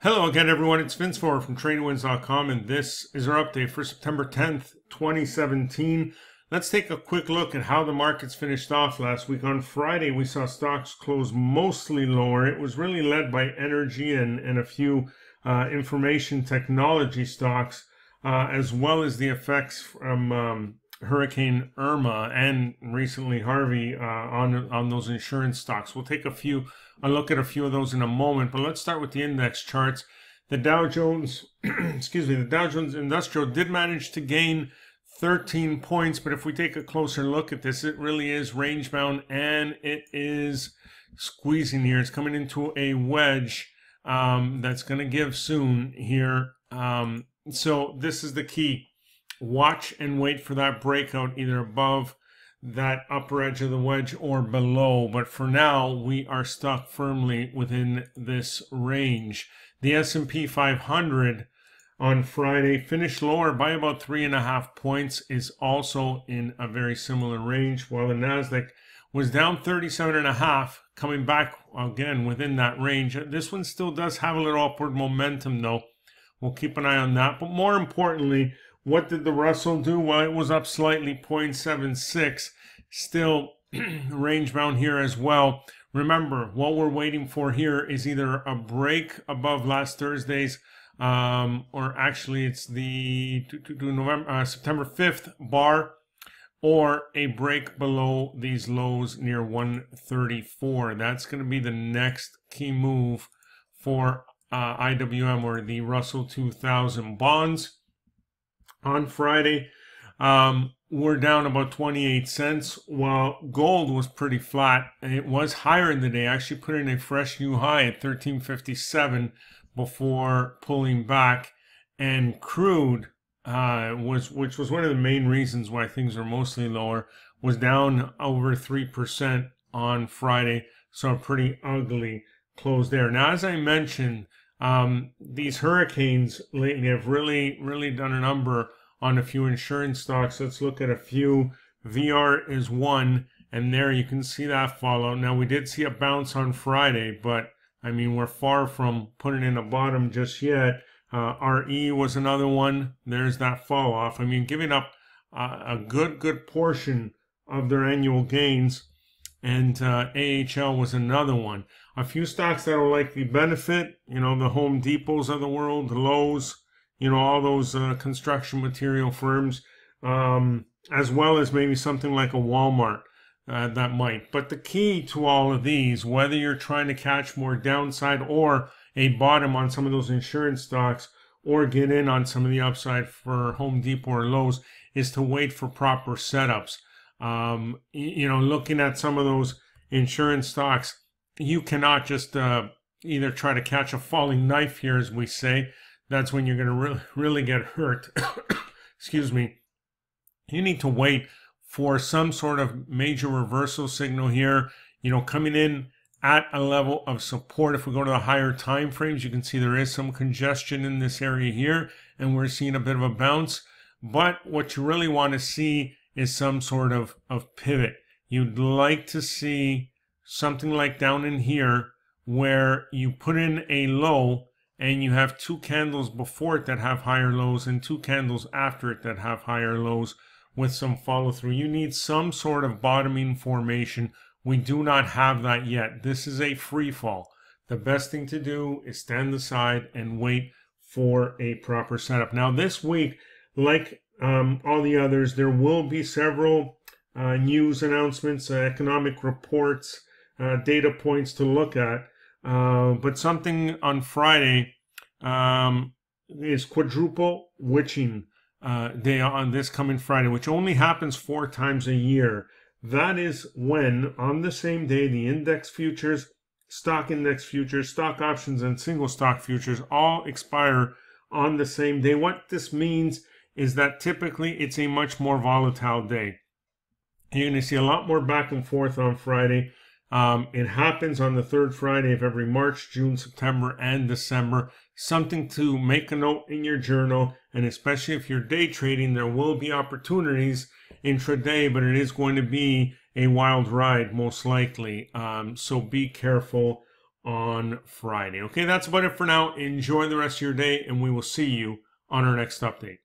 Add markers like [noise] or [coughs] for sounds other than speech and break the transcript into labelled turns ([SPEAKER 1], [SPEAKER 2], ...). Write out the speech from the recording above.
[SPEAKER 1] Hello again, everyone. It's Vince Four from TradingWins.com, and this is our update for September 10th, 2017. Let's take a quick look at how the markets finished off last week. On Friday, we saw stocks close mostly lower. It was really led by energy and, and a few uh, information technology stocks, uh, as well as the effects from um, Hurricane Irma and recently Harvey uh, on on those insurance stocks. We'll take a few a look at a few of those in a moment, but let's start with the index charts. The Dow Jones, [clears throat] excuse me, the Dow Jones Industrial did manage to gain 13 points, but if we take a closer look at this, it really is range bound and it is squeezing here. It's coming into a wedge um, that's going to give soon here. Um, so this is the key watch and wait for that breakout either above that upper edge of the wedge or below. But for now, we are stuck firmly within this range. The S&P 500 on Friday finished lower by about three and a half points is also in a very similar range, while the Nasdaq was down 37 and a half, coming back again within that range. This one still does have a little upward momentum though. We'll keep an eye on that. But more importantly, what did the Russell do? Well, it was up slightly, 0.76. Still [clears throat] range bound here as well. Remember, what we're waiting for here is either a break above last Thursday's, um, or actually it's the to to November, uh, September 5th bar, or a break below these lows near 134. That's going to be the next key move for uh, IWM or the Russell 2000 bonds on Friday. Um, we're down about 28 cents, while gold was pretty flat. And it was higher in the day, actually put in a fresh new high at 1357 before pulling back. And crude uh, was, which was one of the main reasons why things are mostly lower, was down over 3% on Friday. So a pretty ugly close there. Now, as I mentioned, um, these hurricanes lately have really, really done a number on a few insurance stocks. Let's look at a few. VR is one, and there you can see that follow. Now, we did see a bounce on Friday, but I mean, we're far from putting in a bottom just yet. Uh, RE was another one. There's that fall off. I mean, giving up uh, a good, good portion of their annual gains. And uh, AHL was another one. A few stocks that will likely benefit, you know, the Home Depots of the world, Lowe's, you know, all those uh, construction material firms, um, as well as maybe something like a Walmart uh, that might. But the key to all of these, whether you're trying to catch more downside or a bottom on some of those insurance stocks, or get in on some of the upside for Home Depot or Lowe's, is to wait for proper setups. Um, you know, looking at some of those insurance stocks, you cannot just uh, either try to catch a falling knife here, as we say, that's when you're going to re- really get hurt. [coughs] Excuse me. You need to wait for some sort of major reversal signal here, you know, coming in at a level of support. If we go to the higher time frames, you can see there is some congestion in this area here, and we're seeing a bit of a bounce. But what you really want to see is some sort of, of pivot. You'd like to see something like down in here where you put in a low and you have two candles before it that have higher lows and two candles after it that have higher lows with some follow through. You need some sort of bottoming formation. We do not have that yet. This is a free fall. The best thing to do is stand aside and wait for a proper setup. Now, this week, like um, all the others, there will be several uh, news announcements, uh, economic reports, uh, data points to look at. Uh, but something on Friday um, is quadruple witching uh, day on this coming Friday, which only happens four times a year. That is when, on the same day, the index futures, stock index futures, stock options, and single stock futures all expire on the same day. What this means is that typically it's a much more volatile day. You're going to see a lot more back and forth on Friday. Um, it happens on the third Friday of every March, June, September, and December. Something to make a note in your journal, and especially if you're day trading, there will be opportunities intraday, but it is going to be a wild ride, most likely. Um, so be careful on Friday. Okay, that's about it for now. Enjoy the rest of your day, and we will see you on our next update.